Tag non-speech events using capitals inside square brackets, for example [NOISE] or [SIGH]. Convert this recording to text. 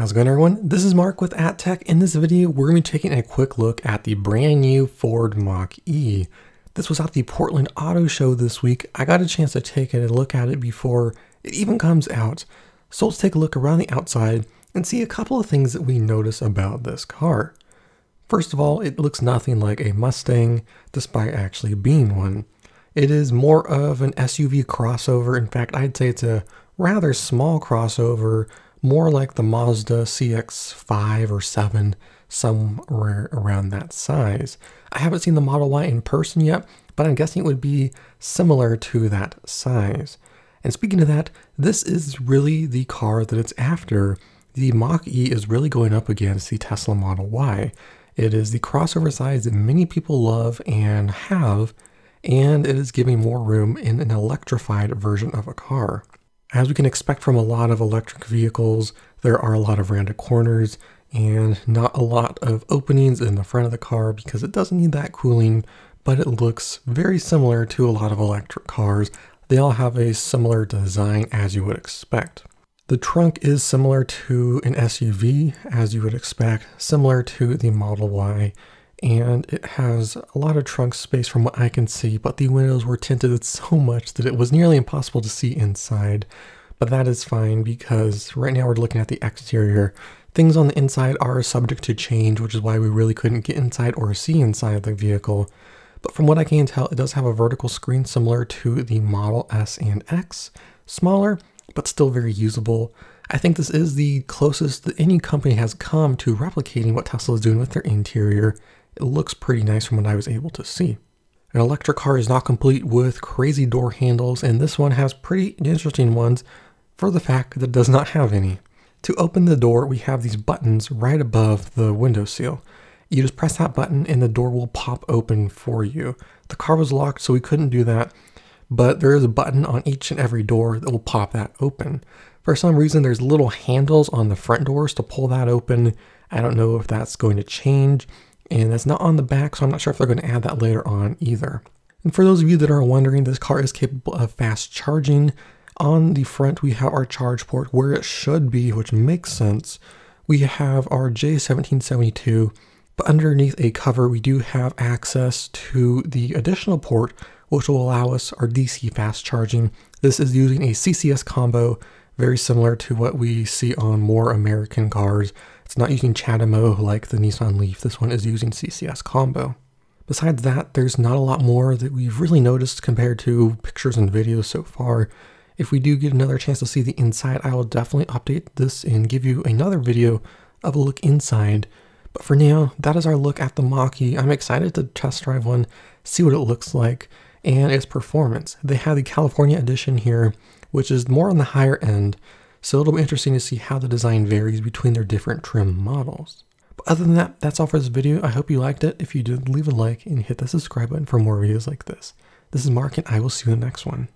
How's it going everyone? This is Mark with AtTech. In this video, we're going to be taking a quick look at the brand new Ford Mach-E. This was at the Portland Auto Show this week. I got a chance to take a look at it before it even comes out. So let's take a look around the outside and see a couple of things that we notice about this car. First of all, it looks nothing like a Mustang, despite actually being one. It is more of an SUV crossover. In fact, I'd say it's a rather small crossover more like the Mazda CX-5 or 7, somewhere around that size. I haven't seen the Model Y in person yet, but I'm guessing it would be similar to that size. And speaking of that, this is really the car that it's after. The Mach-E is really going up against the Tesla Model Y. It is the crossover size that many people love and have, and it is giving more room in an electrified version of a car. As we can expect from a lot of electric vehicles, there are a lot of rounded corners and not a lot of openings in the front of the car because it doesn't need that cooling, but it looks very similar to a lot of electric cars. They all have a similar design as you would expect. The trunk is similar to an SUV, as you would expect, similar to the Model Y, and it has a lot of trunk space from what I can see, but the windows were tinted [LAUGHS] so much that it was nearly impossible to see inside. But that is fine because right now we're looking at the exterior. Things on the inside are subject to change, which is why we really couldn't get inside or see inside the vehicle. But from what I can tell, it does have a vertical screen similar to the Model S and X. Smaller, but still very usable. I think this is the closest that any company has come to replicating what Tesla is doing with their interior, it looks pretty nice from what I was able to see. An electric car is not complete with crazy door handles, and this one has pretty interesting ones for the fact that it does not have any. To open the door, we have these buttons right above the window sill. You just press that button and the door will pop open for you. The car was locked, so we couldn't do that, but there is a button on each and every door that will pop that open. For some reason, there's little handles on the front doors to pull that open. I don't know if that's going to change and that's not on the back, so I'm not sure if they're going to add that later on either. And for those of you that are wondering, this car is capable of fast charging. On the front, we have our charge port where it should be, which makes sense. We have our J1772, but underneath a cover, we do have access to the additional port, which will allow us our DC fast charging. This is using a CCS combo, very similar to what we see on more American cars. It's not using CHAdeMO like the Nissan Leaf. This one is using CCS combo. Besides that, there's not a lot more that we've really noticed compared to pictures and videos so far. If we do get another chance to see the inside, I will definitely update this and give you another video of a look inside. But for now, that is our look at the Mach-E. I'm excited to test drive one, see what it looks like, and its performance. They have the California edition here, which is more on the higher end, so it'll be interesting to see how the design varies between their different trim models. But other than that, that's all for this video. I hope you liked it. If you did, leave a like and hit the subscribe button for more videos like this. This is Mark and I will see you in the next one.